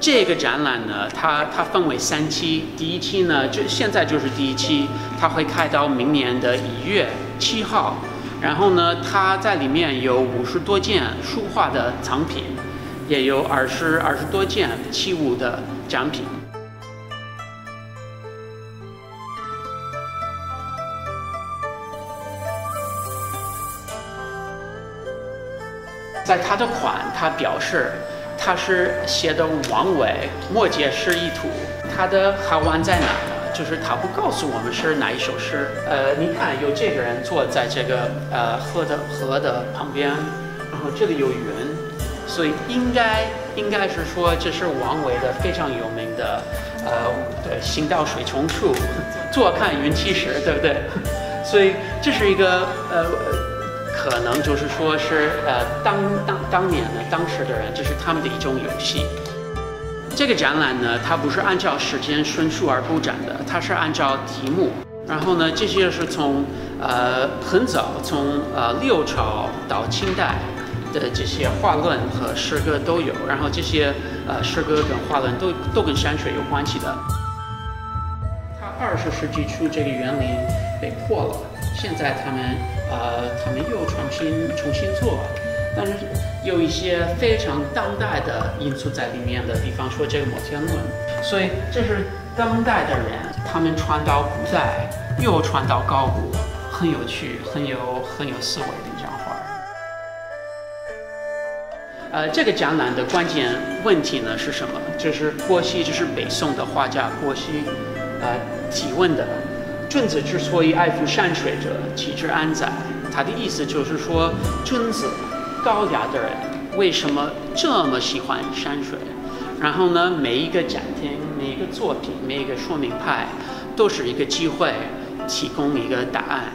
这个展览呢，它它分为三期，第一期呢就现在就是第一期，它会开到明年的一月七号。然后呢，它在里面有五十多件书画的藏品，也有二十二十多件器物的展品。在它的款，它表示。他是写的王维《墨界诗一图》，他的好玩在哪呢？就是他不告诉我们是哪一首诗。呃，你看有这个人坐在这个呃河的河的旁边，然后这里有云，所以应该应该是说这是王维的非常有名的呃“行到水穷处，坐看云起时”，对不对？所以这是一个呃。可能就是说是呃，当当当年的当时的人，这是他们的一种游戏。这个展览呢，它不是按照时间顺序而布展的，它是按照题目。然后呢，这些是从呃很早，从呃六朝到清代的这些画论和诗歌都有。然后这些呃诗歌跟画论都都跟山水有关系的。它二十世纪初这个园林被破了，现在他们。呃，他们又重新重新做，但是有一些非常当代的因素在里面的，比方说这个摩天轮，所以这是当代的人，他们传到古代，又传到高古，很有趣，很有很有思维的一张画。呃，这个展览的关键问题呢是什么？就是郭熙，就是北宋的画家郭熙，呃，提问的。君子之所以爱抚山水者，其之安在？他的意思就是说，君子、高雅的人为什么这么喜欢山水？然后呢，每一个展厅、每一个作品、每一个说明派，都是一个机会，提供一个答案。